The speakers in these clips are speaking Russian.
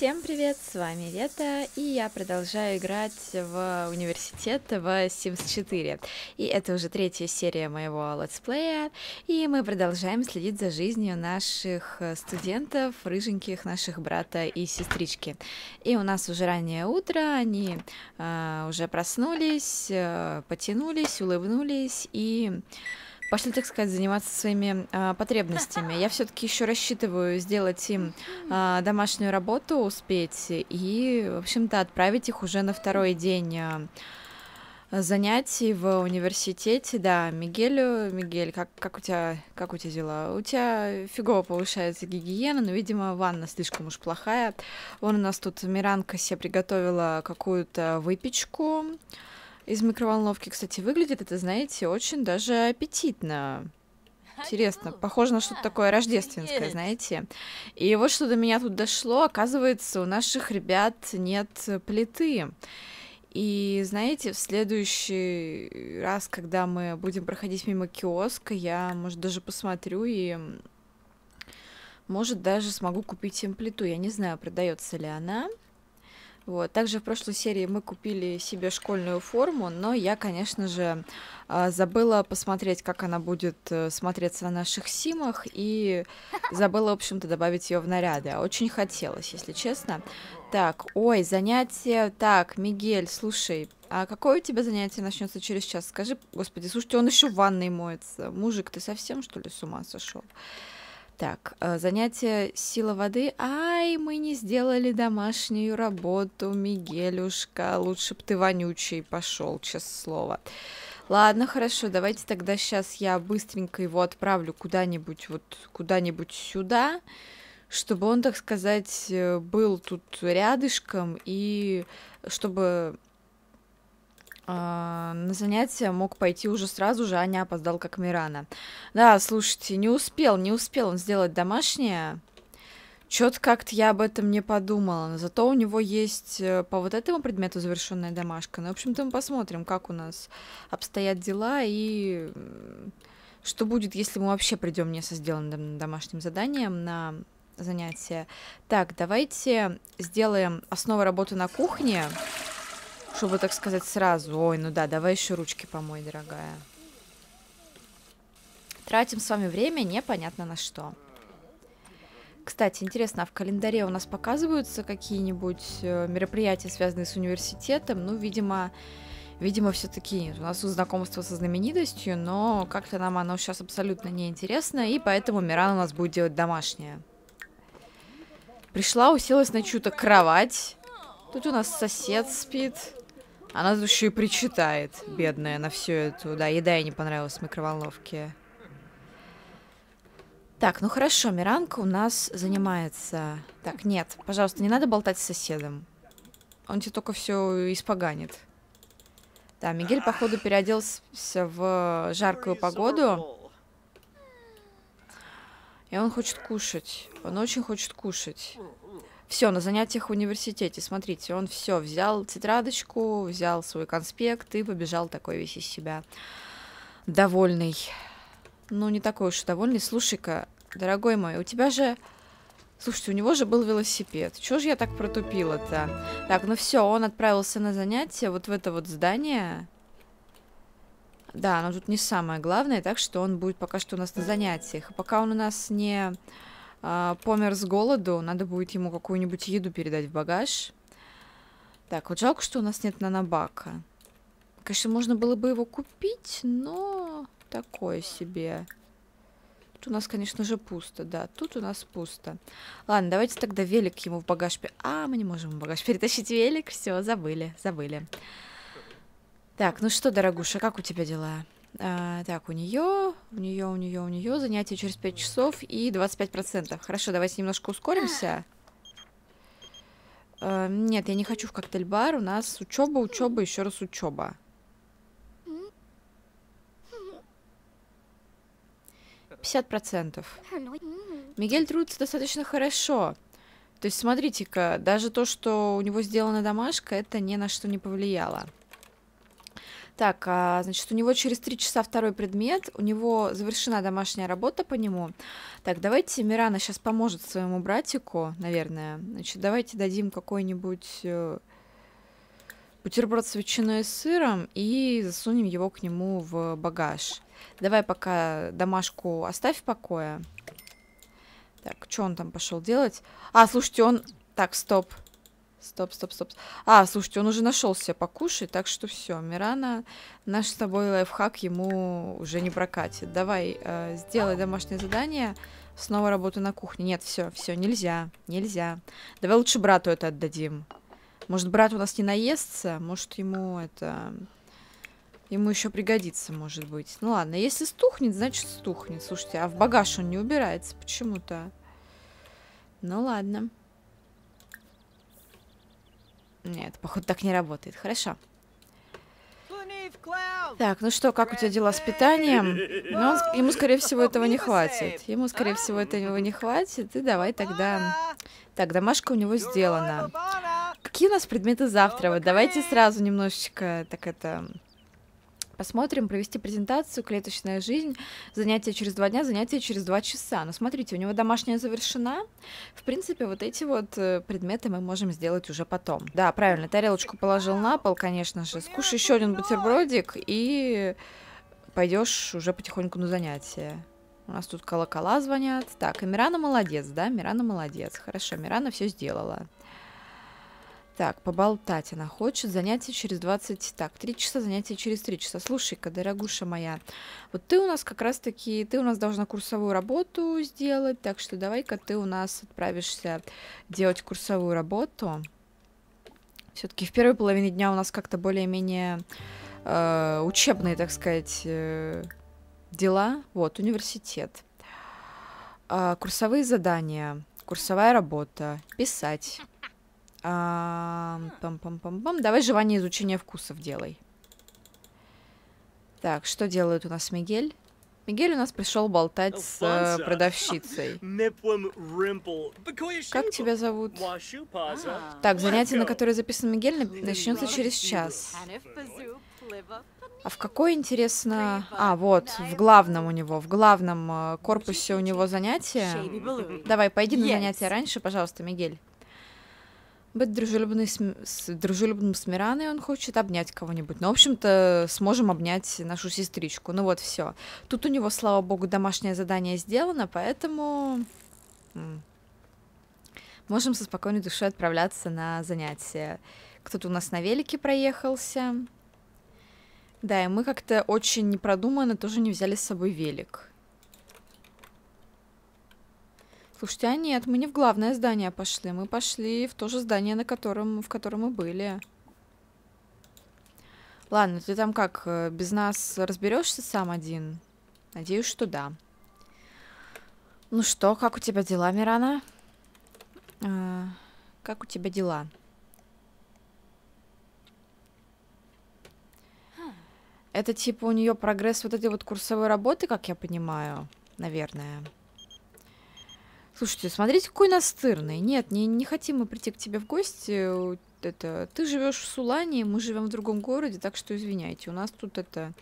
Всем привет, с вами Вета, и я продолжаю играть в университет в Sims 4. И это уже третья серия моего летсплея, и мы продолжаем следить за жизнью наших студентов, рыженьких, наших брата и сестрички. И у нас уже раннее утро, они э, уже проснулись, э, потянулись, улыбнулись и пошли, так сказать, заниматься своими а, потребностями. Я все-таки еще рассчитываю сделать им а, домашнюю работу, успеть и, в общем-то, отправить их уже на второй день. А, занятий в университете, да, Мигелю, Мигель, как, как у тебя, как у тебя дела? У тебя фигово повышается гигиена, но, видимо, ванна слишком уж плохая. Вон у нас тут Миранка себе приготовила какую-то выпечку, из микроволновки, кстати, выглядит это, знаете, очень даже аппетитно. Интересно, похоже на что-то такое рождественское, знаете. И вот что до меня тут дошло, оказывается, у наших ребят нет плиты. И знаете, в следующий раз, когда мы будем проходить мимо киоска, я, может, даже посмотрю и, может, даже смогу купить им плиту. Я не знаю, продается ли она. Вот. Также в прошлой серии мы купили себе школьную форму, но я, конечно же, а, забыла посмотреть, как она будет э, смотреться на наших симах, и забыла, в общем-то, добавить ее в наряды. А очень хотелось, если честно. Так, ой, занятие. Так, Мигель, слушай, а какое у тебя занятие начнется через час? Скажи, господи, слушайте, он еще в ванной моется. Мужик, ты совсем, что ли, с ума сошел? Так, э, занятие сила воды. Ай, мы не сделали домашнюю работу, Мигелюшка. Лучше бы ты вонючий пошел, честное слово. Ладно, хорошо, давайте тогда сейчас я быстренько его отправлю куда-нибудь вот куда-нибудь сюда, чтобы он, так сказать, э, был тут рядышком и чтобы на занятия мог пойти уже сразу же, а не опоздал, как Мирана. Да, слушайте, не успел, не успел он сделать домашнее. Чё-то как-то я об этом не подумала. Зато у него есть э, по вот этому предмету завершенная домашка. Ну, в общем-то, мы посмотрим, как у нас обстоят дела и что будет, если мы вообще придем не со сделанным домашним заданием на занятие. Так, давайте сделаем основу работы на кухне чтобы, так сказать, сразу. Ой, ну да, давай еще ручки помой, дорогая. Тратим с вами время непонятно на что. Кстати, интересно, а в календаре у нас показываются какие-нибудь э, мероприятия, связанные с университетом? Ну, видимо, видимо, все-таки нет. У нас знакомство со знаменитостью, но как-то нам оно сейчас абсолютно неинтересно, и поэтому Миран у нас будет делать домашнее. Пришла, уселась на чью-то кровать. Тут у нас сосед спит. Она тут еще и причитает, бедная, на всю эту... Да, еда ей не понравилась в микроволновке. Так, ну хорошо, Миранка у нас занимается... Так, нет, пожалуйста, не надо болтать с соседом. Он тебе только все испоганит. Да, Мигель, походу, переоделся в жаркую погоду. И он хочет кушать. Он очень хочет кушать. Все, на занятиях в университете, смотрите, он все взял тетрадочку, взял свой конспект и побежал такой весь из себя довольный. Ну, не такой уж довольный. Слушай-ка, дорогой мой, у тебя же... Слушайте, у него же был велосипед. Чего же я так протупила-то? Так, ну все, он отправился на занятия вот в это вот здание. Да, но тут не самое главное, так что он будет пока что у нас на занятиях. Пока он у нас не а, помер с голоду, надо будет ему какую-нибудь еду передать в багаж. Так, вот жалко, что у нас нет нанобака. Конечно, можно было бы его купить, но такое себе. Тут у нас, конечно же, пусто, да, тут у нас пусто. Ладно, давайте тогда велик ему в багаж... А, мы не можем в багаж перетащить велик, все, забыли, забыли. Так, ну что, дорогуша, как у тебя дела? А, так, у нее, у нее, у нее, у нее занятие через 5 часов и 25%. Хорошо, давайте немножко ускоримся. А, нет, я не хочу в коктейль-бар. У нас учеба, учеба, еще раз учеба. Пятьдесят процентов. Мигель трудится достаточно хорошо. То есть, смотрите-ка, даже то, что у него сделана домашка, это ни на что не повлияло. Так, а, значит, у него через три часа второй предмет, у него завершена домашняя работа по нему. Так, давайте Мирана сейчас поможет своему братику, наверное. Значит, давайте дадим какой-нибудь э, бутерброд с ветчиной и сыром и засунем его к нему в багаж. Давай пока домашку оставь в покое. Так, что он там пошел делать? А, слушайте, он... Так, стоп. Стоп, стоп, стоп. А, слушайте, он уже нашел себе покушать, так что все, Мирана, наш с тобой лайфхак ему уже не прокатит. Давай, э, сделай домашнее задание, снова работу на кухне. Нет, все, все, нельзя, нельзя. Давай лучше брату это отдадим. Может, брат у нас не наестся, может, ему это... Ему еще пригодится, может быть. Ну ладно, если стухнет, значит стухнет. Слушайте, а в багаж он не убирается почему-то. Ну ладно. Нет, походу так не работает. Хорошо. Так, ну что, как у тебя дела с питанием? Ну, он, ему, скорее всего, этого не хватит. Ему, скорее всего, этого не хватит. И давай тогда... Так, домашка у него сделана. Какие у нас предметы завтра? Вот давайте сразу немножечко так это Посмотрим, провести презентацию, клеточная жизнь, занятие через два дня, занятие через два часа. Но смотрите, у него домашняя завершена. В принципе, вот эти вот э, предметы мы можем сделать уже потом. Да, правильно, тарелочку положил на пол, конечно же. Скушай еще один бутербродик и пойдешь уже потихоньку на занятия. У нас тут колокола звонят. Так, и Мирана молодец, да? Мирана молодец. Хорошо, Мирана все сделала. Так, поболтать она хочет. Занятие через 20... Так, 3 часа, занятие через 3 часа. Слушай-ка, дорогуша моя, вот ты у нас как раз-таки... Ты у нас должна курсовую работу сделать, так что давай-ка ты у нас отправишься делать курсовую работу. Все-таки в первой половине дня у нас как-то более-менее э, учебные, так сказать, э, дела. Вот, университет. Э, курсовые задания, курсовая работа, писать. Пам-пам-пам-пам. Давай желание изучения вкусов делай. Так, что делает у нас Мигель? Мигель у нас пришел болтать с э, продавщицей. Как тебя зовут? Так, занятие, на которое записан Мигель, начнется через час. А в какой, интересно... А, вот, в главном у него, в главном э, корпусе у него занятие. Давай, пойди на занятие раньше, пожалуйста, Мигель. Быть дружелюбный с, с дружелюбным с Мираной он хочет обнять кого-нибудь. Ну, в общем-то, сможем обнять нашу сестричку. Ну вот, все. Тут у него, слава богу, домашнее задание сделано, поэтому можем со спокойной душой отправляться на занятия. Кто-то у нас на велике проехался. Да, и мы как-то очень непродуманно тоже не взяли с собой велик. Слушайте, а нет, мы не в главное здание пошли. Мы пошли в то же здание, на котором, в котором мы были. Ладно, ты там как, э, без нас разберешься сам один? Надеюсь, что да. Ну что, как у тебя дела, Мирана? А, как у тебя дела? Это типа у нее прогресс вот этой вот курсовой работы, как я понимаю, наверное. Слушайте, смотрите, какой настырный. Нет, не, не хотим мы прийти к тебе в гости. Это, ты живешь в Сулане, мы живем в другом городе, так что извиняйте, у нас тут это...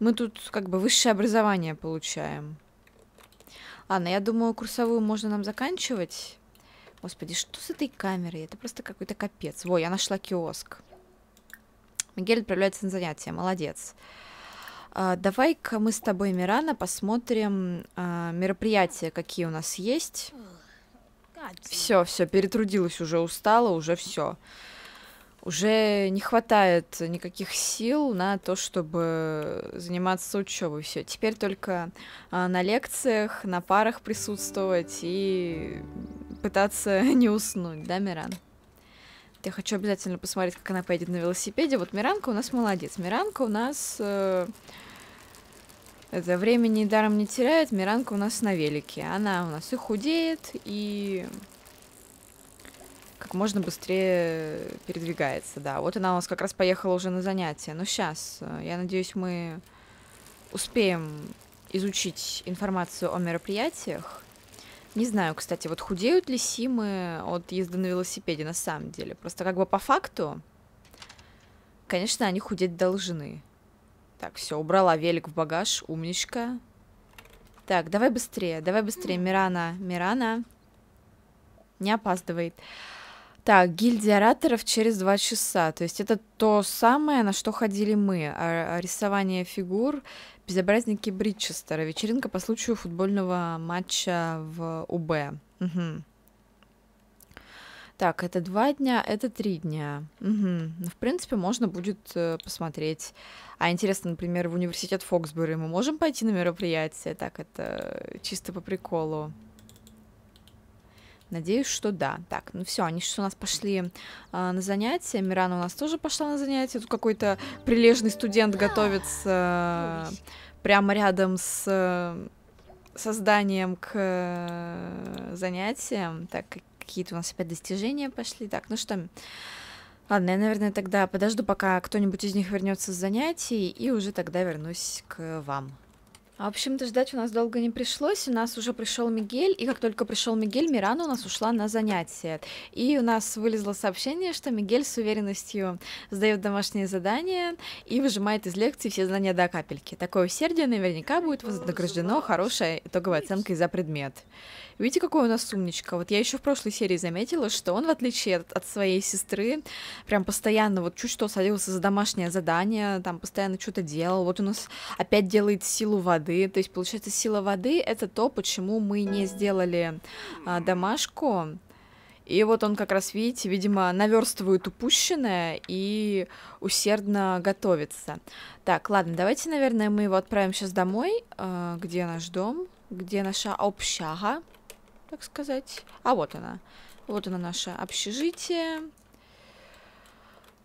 Мы тут как бы высшее образование получаем. Ладно, я думаю, курсовую можно нам заканчивать. Господи, что с этой камерой? Это просто какой-то капец. Во, я нашла киоск. Мигель отправляется на занятия, молодец. А, давай-ка мы с тобой, Мирана, посмотрим а, мероприятия, какие у нас есть. Все, все, перетрудилась уже, устала, уже все. Уже не хватает никаких сил на то, чтобы заниматься учебой. Все, теперь только а, на лекциях, на парах присутствовать и пытаться не уснуть, да, Миран? Я хочу обязательно посмотреть, как она поедет на велосипеде. Вот Миранка у нас молодец. Миранка у нас... Э, это времени даром не теряет. Миранка у нас на велике. Она у нас и худеет, и как можно быстрее передвигается, да. Вот она у нас как раз поехала уже на занятия. Ну, сейчас, э, я надеюсь, мы успеем изучить информацию о мероприятиях. Не знаю, кстати, вот худеют ли симы от езды на велосипеде на самом деле. Просто как бы по факту, конечно, они худеть должны. Так, все, убрала велик в багаж, умничка. Так, давай быстрее, давай быстрее, Мирана, Мирана. Не опаздывает. Так, гильдия ораторов через два часа. То есть это то самое, на что ходили мы. А, а рисование фигур, безобразники Бриджестера. Вечеринка по случаю футбольного матча в УБ. Угу. Так, это два дня, это три дня. Угу. Ну, в принципе, можно будет э, посмотреть. А интересно, например, в университет Фоксбери мы можем пойти на мероприятие? Так, это чисто по приколу. Надеюсь, что да. Так, ну все, они что у нас пошли а, на занятия. Мирана у нас тоже пошла на занятия. Тут какой-то прилежный студент готовится а, прямо рядом с а, созданием к а, занятиям. Так, какие-то у нас опять достижения пошли. Так, ну что, ладно, я, наверное, тогда подожду, пока кто-нибудь из них вернется с занятий, и уже тогда вернусь к вам. В общем-то, ждать у нас долго не пришлось. У нас уже пришел Мигель, и как только пришел Мигель, Мирана у нас ушла на занятие. И у нас вылезло сообщение, что Мигель с уверенностью сдает домашние задания и выжимает из лекции все знания до капельки. Такое усердие наверняка будет вознаграждено хорошей итоговой оценкой за предмет. Видите, какой у нас умничка? Вот я еще в прошлой серии заметила, что он, в отличие от, от своей сестры, прям постоянно вот чуть что садился за домашнее задание, там постоянно что-то делал. Вот у нас опять делает силу воды. То есть, получается, сила воды — это то, почему мы не сделали а, домашку. И вот он как раз, видите, видимо, наверстывает упущенное и усердно готовится. Так, ладно, давайте, наверное, мы его отправим сейчас домой. А, где наш дом? Где наша общага? Так сказать. А вот она. Вот она наше общежитие.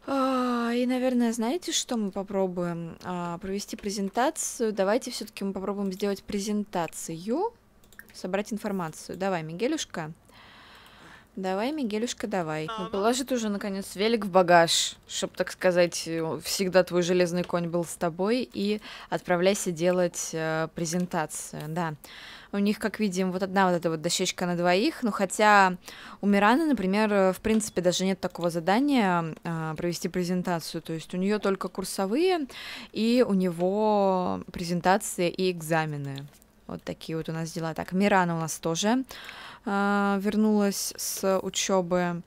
А, и, наверное, знаете, что мы попробуем? А, провести презентацию. Давайте все-таки мы попробуем сделать презентацию. Собрать информацию. Давай, Мигелюшка. Давай, Мигелюшка, давай. Ну, положи ты уже, наконец, велик в багаж, чтобы, так сказать, всегда твой железный конь был с тобой, и отправляйся делать э, презентацию, да. У них, как видим, вот одна вот эта вот дощечка на двоих, ну хотя у Мираны, например, в принципе даже нет такого задания э, провести презентацию, то есть у нее только курсовые, и у него презентации и экзамены. Вот такие вот у нас дела. Так, Мирана у нас тоже э, вернулась с учебы.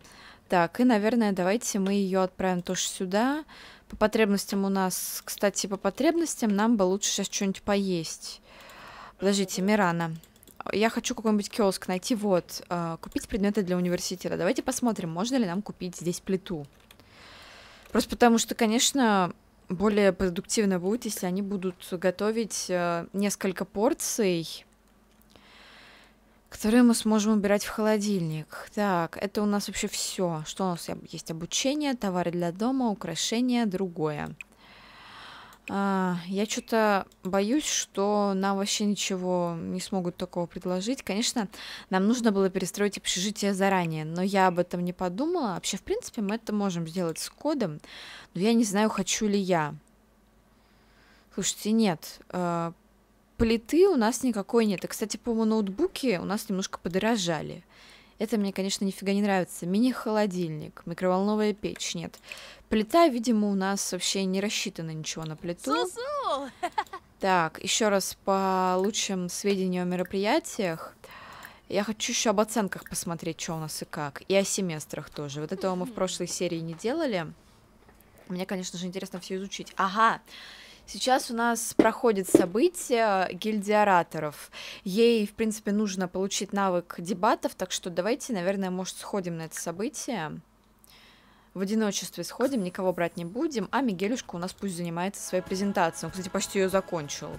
Так, и, наверное, давайте мы ее отправим тоже сюда. По потребностям у нас, кстати, по потребностям нам бы лучше сейчас что-нибудь поесть. Подождите, Мирана. Я хочу какой-нибудь киоск найти. Вот, э, купить предметы для университета. Давайте посмотрим, можно ли нам купить здесь плиту. Просто потому что, конечно, более продуктивно будет, если они будут готовить э, несколько порций, которые мы сможем убирать в холодильник. Так, это у нас вообще все. Что у нас есть? Обучение, товары для дома, украшения, другое. А, я что-то боюсь, что нам вообще ничего не смогут такого предложить. Конечно, нам нужно было перестроить общежитие заранее, но я об этом не подумала. Вообще, в принципе, мы это можем сделать с кодом, но я не знаю, хочу ли я. Слушайте, нет, э, плиты у нас никакой нет. И, кстати, по-моему, ноутбуки у нас немножко подорожали. Это мне, конечно, нифига не нравится. Мини-холодильник, микроволновая печь, нет. Плита, видимо, у нас вообще не рассчитана ничего на плиту. Так, еще раз получим сведения о мероприятиях. Я хочу еще об оценках посмотреть, что у нас и как. И о семестрах тоже. Вот этого мы в прошлой серии не делали. Мне, конечно же, интересно все изучить. Ага, Сейчас у нас проходит событие гильдии ораторов. Ей, в принципе, нужно получить навык дебатов, так что давайте, наверное, может, сходим на это событие в одиночестве сходим, никого брать не будем, а Мигелюшка у нас пусть занимается своей презентацией. Он, кстати, почти ее закончил.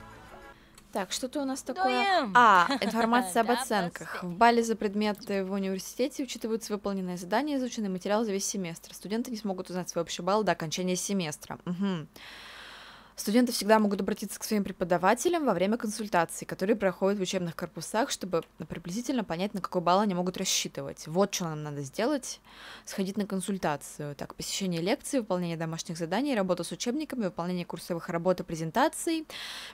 Так, что-то у нас такое... А, информация об оценках. В бале за предметы в университете учитываются выполненные задания изученный материал за весь семестр. Студенты не смогут узнать свой общий балл до окончания семестра. Угу. Студенты всегда могут обратиться к своим преподавателям во время консультаций, которые проходят в учебных корпусах, чтобы приблизительно понять, на какой балл они могут рассчитывать. Вот что нам надо сделать. Сходить на консультацию. Так, посещение лекций, выполнение домашних заданий, работа с учебниками, выполнение курсовых работ и презентаций,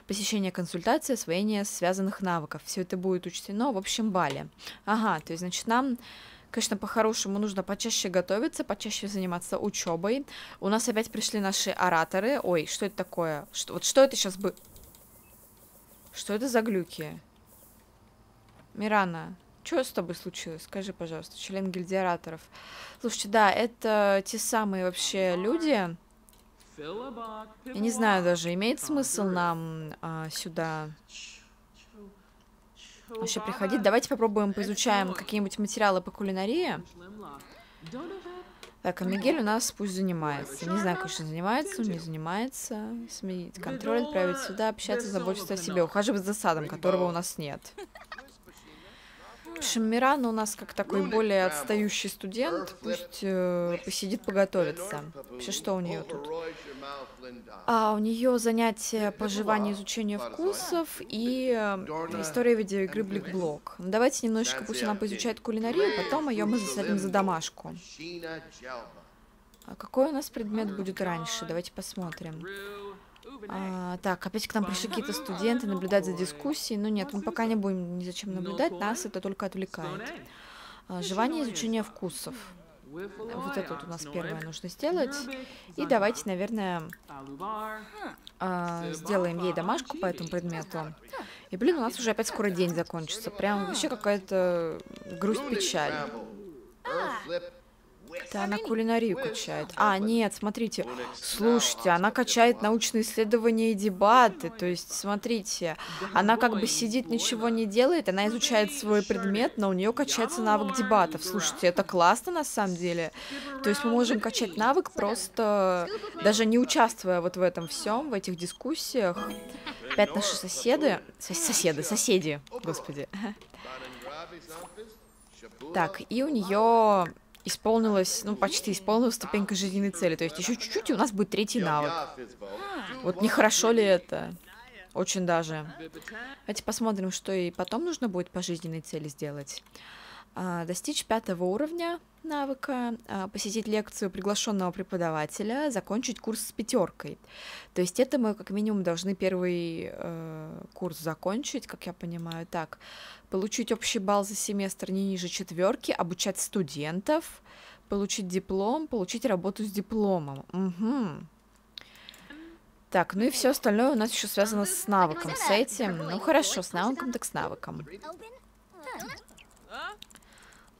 посещение консультаций, освоение связанных навыков. Все это будет учтено в общем бале. Ага, то есть, значит, нам Конечно, по-хорошему нужно почаще готовиться, почаще заниматься учебой. У нас опять пришли наши ораторы. Ой, что это такое? Что, вот что это сейчас бы... Что это за глюки? Мирана, что с тобой случилось? Скажи, пожалуйста, член гильдии ораторов. Слушайте, да, это те самые вообще люди. Я не знаю даже, имеет смысл нам а, сюда вообще приходить. Давайте попробуем поизучаем какие-нибудь материалы по кулинарии. Так, а Мигель у нас пусть занимается. Не знаю, конечно, занимается, не занимается. Сменить контроль, отправить сюда, общаться, заботиться о себе, ухаживать за садом, которого у нас нет. Мирана у нас как такой более отстающий студент, пусть э, посидит, поготовится. Вообще, что у нее тут? А, у нее занятия по живанию изучения вкусов и э, история видеоигры Блик Блок. Ну, давайте немножечко, пусть она поизучает кулинарию, потом ее мы засадим за домашку. А какой у нас предмет будет раньше? Давайте посмотрим. А, так, опять к нам пришли какие-то студенты наблюдать за дискуссией. Ну нет, мы пока не будем ни зачем наблюдать, нас это только отвлекает. А, жевание изучение вкусов. Вот это вот у нас первое нужно сделать. И давайте, наверное, а, сделаем ей домашку по этому предмету. И, блин, у нас уже опять скоро день закончится. Прям вообще какая-то грусть-печаль. Да, она кулинарию качает. А, нет, смотрите. Слушайте, она качает научные исследования и дебаты. То есть, смотрите, она как бы сидит, ничего не делает, она изучает свой предмет, но у нее качается навык дебатов. Слушайте, это классно на самом деле. То есть мы можем качать навык просто даже не участвуя вот в этом всем, в этих дискуссиях. Опять наши соседы, соседи, соседи, господи. Так, и у нее исполнилась, ну, почти исполнилась ступенька жизненной цели. То есть еще чуть-чуть, и у нас будет третий навык. Вот нехорошо ли это? Очень даже. Давайте посмотрим, что и потом нужно будет по жизненной цели сделать. А, достичь пятого уровня навыка, а, посетить лекцию приглашенного преподавателя, закончить курс с пятеркой. То есть это мы как минимум должны первый э, курс закончить, как я понимаю. Так, получить общий балл за семестр не ниже четверки, обучать студентов, получить диплом, получить работу с дипломом. Угу. Так, ну и все остальное у нас еще связано с навыком, с этим. Ну хорошо, с навыком так с навыком.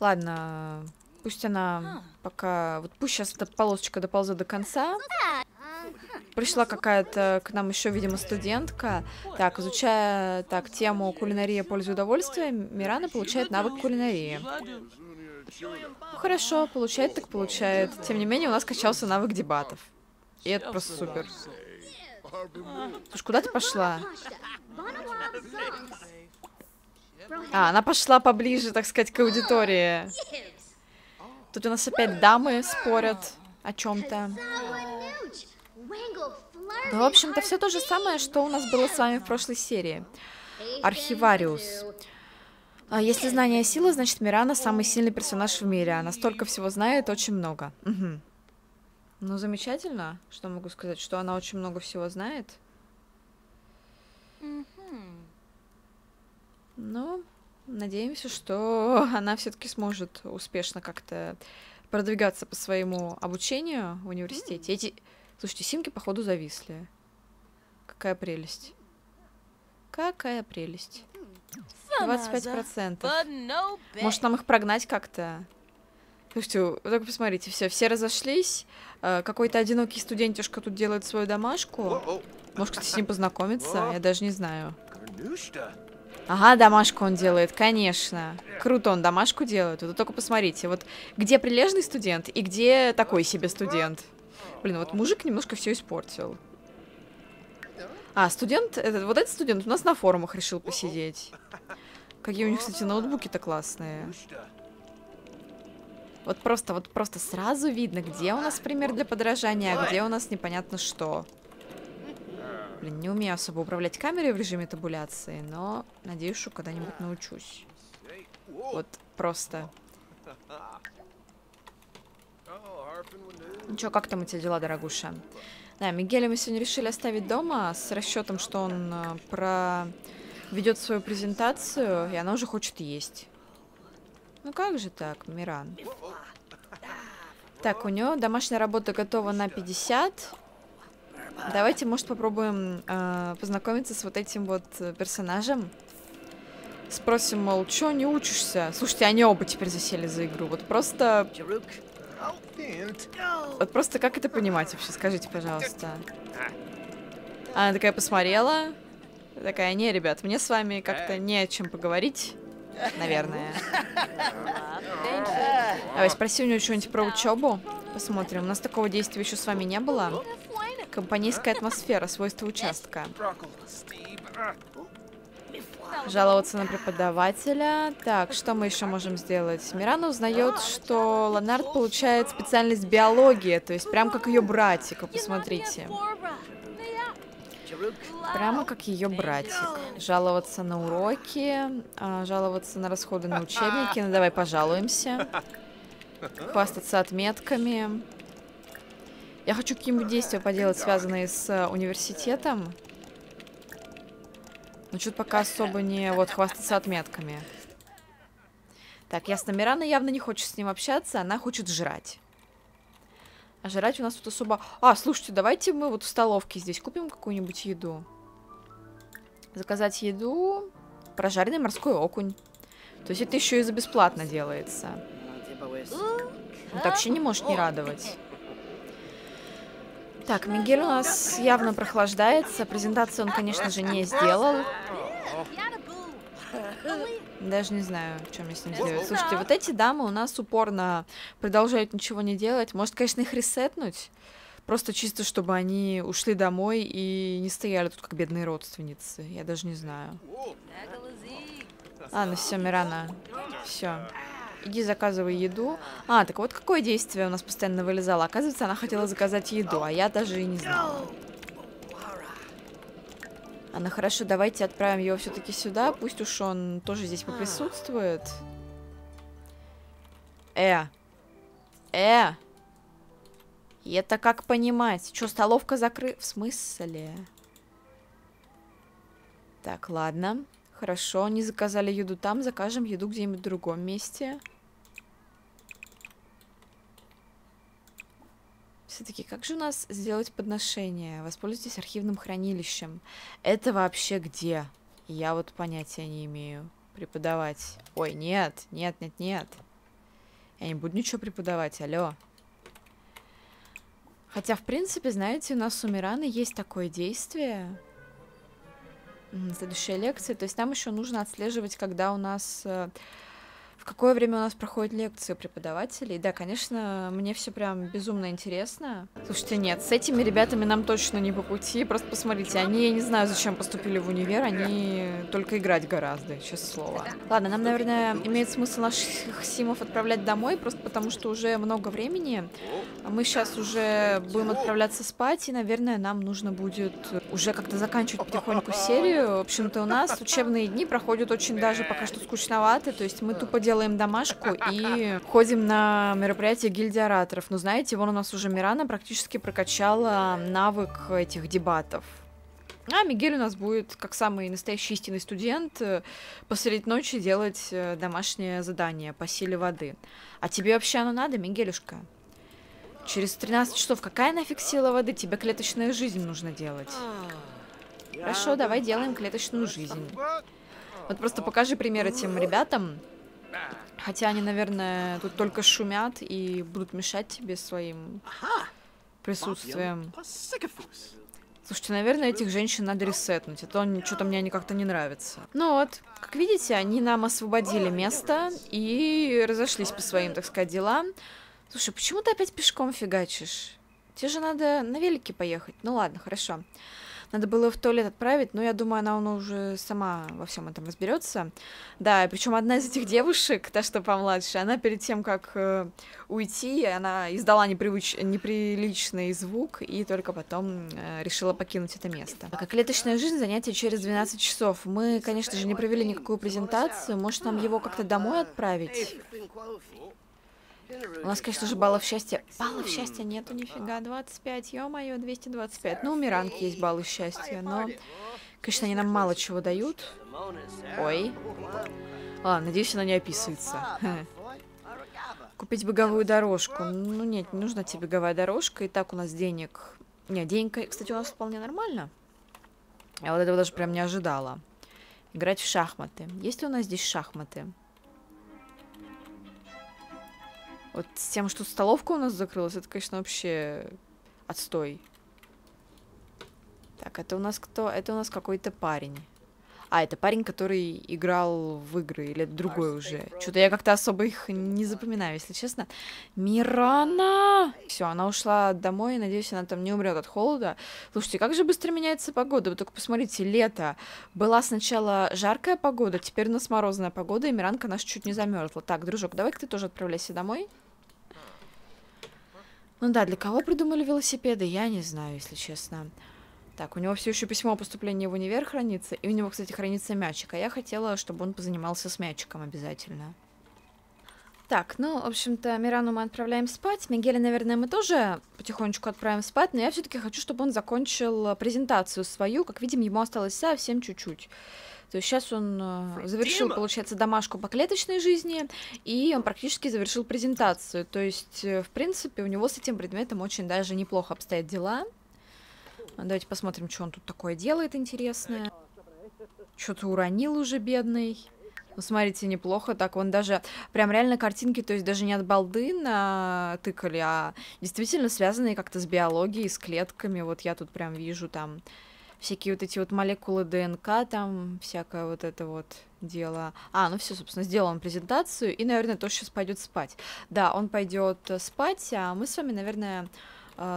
Ладно, пусть она пока... Вот пусть сейчас эта полосочка доползет до конца. Пришла какая-то к нам еще, видимо, студентка. Так, изучая так тему кулинария пользу удовольствия, Мирана получает навык кулинарии. Ну, хорошо, получает так получает. Тем не менее, у нас качался навык дебатов. И это просто супер. Слушай, куда ты пошла? А, она пошла поближе, так сказать, к аудитории. Тут у нас опять дамы спорят о чем-то. В общем-то, все то же самое, что у нас было с вами в прошлой серии. Архивариус. А если знание сила, значит Мирана самый сильный персонаж в мире. Она столько всего знает, очень много. Угу. Ну, замечательно. Что могу сказать? Что она очень много всего знает. Ну, надеемся, что она все-таки сможет успешно как-то продвигаться по своему обучению в университете. Эти, слушайте, симки походу зависли. Какая прелесть. Какая прелесть. 25%. Может, нам их прогнать как-то? Слушайте, вот так посмотрите, все, все разошлись. Э, какой-то одинокий студентишка тут делает свою домашку. Может, кстати, с ним познакомиться? Я даже не знаю. Ага, домашку он делает, конечно. Круто он домашку делает. Вот только посмотрите, вот где прилежный студент и где такой себе студент. Блин, вот мужик немножко все испортил. А, студент, этот, вот этот студент у нас на форумах решил посидеть. Какие у них, кстати, ноутбуки-то классные. Вот просто, вот просто сразу видно, где у нас пример для подражания, а где у нас непонятно что. Блин, не умею особо управлять камерой в режиме табуляции, но надеюсь, что когда-нибудь научусь. Вот просто. Ну чё, как там у тебя дела, дорогуша? Да, Мигеля мы сегодня решили оставить дома с расчетом, что он э, про ведет свою презентацию, и она уже хочет есть. Ну как же так, Миран? Так, у него домашняя работа готова на 50. Давайте, может, попробуем э, познакомиться с вот этим вот персонажем. Спросим, мол, что не учишься? Слушайте, они оба теперь засели за игру. Вот просто... Вот просто как это понимать вообще? Скажите, пожалуйста. Она такая посмотрела. Такая, не, ребят, мне с вами как-то не о чем поговорить. Наверное. Давай спроси у нее что-нибудь про учебу. Посмотрим. У нас такого действия еще с вами не было. Компанейская атмосфера, свойства участка. Жаловаться на преподавателя. Так, что мы еще можем сделать? Мирана узнает, что Ланард получает специальность биология, то есть прям как ее братика, посмотрите. Прямо как ее братик. Жаловаться на уроки, а, жаловаться на расходы на учебники. Ну давай пожалуемся. Хвастаться отметками. Я хочу какие-нибудь действия поделать, связанные с э, университетом. Но что-то пока особо не... Вот, хвастаться отметками. Так, ясно. Мирана явно не хочет с ним общаться, она хочет жрать. А жрать у нас тут особо... А, слушайте, давайте мы вот в столовке здесь купим какую-нибудь еду. Заказать еду. Прожаренный морской окунь. То есть это еще и за бесплатно делается. Это вообще не может не радовать. Так, Мигель у нас явно прохлаждается. Презентацию он, конечно же, не сделал. Даже не знаю, что мне с ним сделать. Слушайте, вот эти дамы у нас упорно продолжают ничего не делать. Может, конечно, их ресетнуть? Просто чисто, чтобы они ушли домой и не стояли тут как бедные родственницы. Я даже не знаю. Ладно, все, Мирана. Все. Иди заказывай еду. А, так вот какое действие у нас постоянно вылезало. Оказывается, она хотела заказать еду, а я даже и не знала. А ну хорошо, давайте отправим его все-таки сюда. Пусть уж он тоже здесь поприсутствует. Э. Э. И это как понимать? Что, столовка закрыта? В смысле? Так, ладно. Хорошо, не заказали еду там, закажем еду где-нибудь в другом месте. Все-таки, как же у нас сделать подношение? Воспользуйтесь архивным хранилищем. Это вообще где? Я вот понятия не имею. Преподавать. Ой, нет, нет, нет, нет. Я не буду ничего преподавать, алло. Хотя, в принципе, знаете, у нас у Мираны есть такое действие. Следующая лекция. То есть нам еще нужно отслеживать, когда у нас э, какое время у нас проходит лекции у преподавателей. Да, конечно, мне все прям безумно интересно. Слушайте, нет, с этими ребятами нам точно не по пути. Просто посмотрите, они, я не знаю, зачем поступили в универ, они только играть гораздо, честное слово. Ладно, нам, наверное, имеет смысл наших симов отправлять домой, просто потому что уже много времени. Мы сейчас уже будем отправляться спать, и, наверное, нам нужно будет уже как-то заканчивать потихоньку серию. В общем-то, у нас учебные дни проходят очень даже пока что скучновато, то есть мы тупо делаем делаем домашку и ходим на мероприятие гильдии ораторов. Ну, знаете, вон у нас уже Мирана практически прокачала навык этих дебатов. А Мигель у нас будет, как самый настоящий истинный студент, э, посреди ночи делать э, домашнее задание по силе воды. А тебе вообще оно надо, Мигелюшка? Через 13 часов какая нафиг сила воды? Тебе клеточная жизнь нужно делать. Хорошо, давай делаем клеточную жизнь. Вот просто покажи пример этим ребятам, Хотя они, наверное, тут только шумят и будут мешать тебе своим присутствием. Слушайте, наверное, этих женщин надо ресетнуть, а то что-то мне они как-то не нравятся. Ну вот, как видите, они нам освободили место и разошлись по своим, так сказать, делам. Слушай, почему ты опять пешком фигачишь? Тебе же надо на велике поехать. Ну ладно, хорошо. Хорошо. Надо было в туалет отправить, но я думаю, она, она уже сама во всем этом разберется. Да, причем одна из этих девушек, та, что помладше, она перед тем, как э, уйти, она издала непривыч... неприличный звук и только потом э, решила покинуть это место. Как клеточная жизнь, занятие через 12 часов. Мы, конечно же, не провели никакую презентацию. Может, нам его как-то домой отправить? У нас, конечно же, баллов счастья. Баллов счастья нету нифига. 25, ё-моё, 225. Ну, у Миранки есть баллы счастья, но... Конечно, они нам мало чего дают. Ой. Ладно, надеюсь, она не описывается. Купить беговую дорожку. Ну нет, не нужна тебе беговая дорожка. И так у нас денег... Не, денег, кстати, у нас вполне нормально. Я вот этого даже прям не ожидала. Играть в шахматы. Есть ли у нас здесь шахматы? Вот с тем, что столовка у нас закрылась, это, конечно, вообще отстой. Так, это у нас кто? Это у нас какой-то парень. А, это парень, который играл в игры, или это другой уже. Что-то я как-то особо их не запоминаю, если честно. Мирана! Все, она ушла домой, надеюсь, она там не умрет от холода. Слушайте, как же быстро меняется погода. Вы только посмотрите, лето. Была сначала жаркая погода, теперь у нас морозная погода, и Миранка наша чуть не замерзла. Так, дружок, давай-ка ты тоже отправляйся домой. Ну да, для кого придумали велосипеды, я не знаю, если честно. Так, у него все еще письмо о поступлении в универ хранится, и у него, кстати, хранится мячик, а я хотела, чтобы он позанимался с мячиком обязательно. Так, ну, в общем-то, Мирану мы отправляем спать. Мигеля, наверное, мы тоже потихонечку отправим спать, но я все-таки хочу, чтобы он закончил презентацию свою. Как видим, ему осталось совсем чуть-чуть. То есть сейчас он э, завершил, получается, домашку по клеточной жизни, и он практически завершил презентацию. То есть, э, в принципе, у него с этим предметом очень даже неплохо обстоят дела. Давайте посмотрим, что он тут такое делает интересное. Что-то уронил уже, бедный. Ну, смотрите, неплохо. Так, он даже... Прям реально картинки, то есть даже не от балды натыкали, а действительно связанные как-то с биологией, с клетками. Вот я тут прям вижу там всякие вот эти вот молекулы ДНК, там всякое вот это вот дело. А, ну все, собственно, сделал он презентацию, и, наверное, тоже сейчас пойдет спать. Да, он пойдет спать, а мы с вами, наверное, а,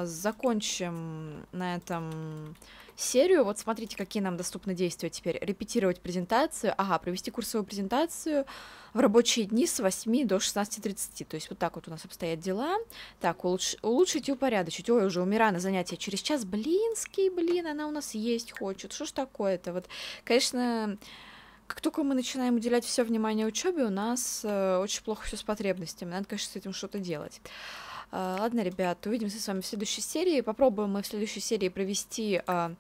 закончим на этом серию. Вот смотрите, какие нам доступны действия теперь. Репетировать презентацию. Ага, провести курсовую презентацию в рабочие дни с 8 до 16.30. То есть вот так вот у нас обстоят дела. Так, улуч... улучшить и упорядочить. Ой, уже у Мирана занятия через час. Блинский, блин, она у нас есть хочет. Что ж такое-то? Вот, конечно, как только мы начинаем уделять все внимание учебе, у нас э, очень плохо все с потребностями. Надо, конечно, с этим что-то делать. А, ладно, ребят, увидимся с вами в следующей серии. Попробуем мы в следующей серии провести а,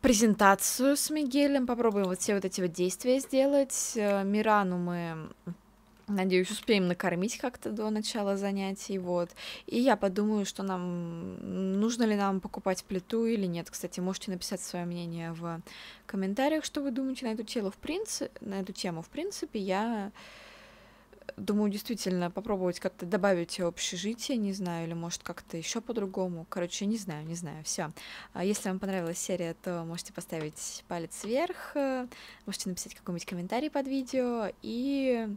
презентацию с Мигелем. Попробуем вот все вот эти вот действия сделать. А, Мирану мы, надеюсь, успеем накормить как-то до начала занятий. Вот. И я подумаю, что нам нужно ли нам покупать плиту или нет. Кстати, можете написать свое мнение в комментариях, что вы думаете на эту тему. В принципе, на эту тему. В принципе, я думаю, действительно попробовать как-то добавить общежитие, не знаю, или может как-то еще по-другому. Короче, не знаю, не знаю, все. А если вам понравилась серия, то можете поставить палец вверх, э, можете написать какой-нибудь комментарий под видео и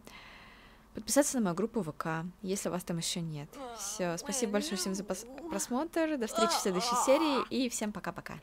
подписаться на мою группу ВК, если вас там еще нет. Все, спасибо большое всем за просмотр, до встречи в следующей серии и всем пока-пока.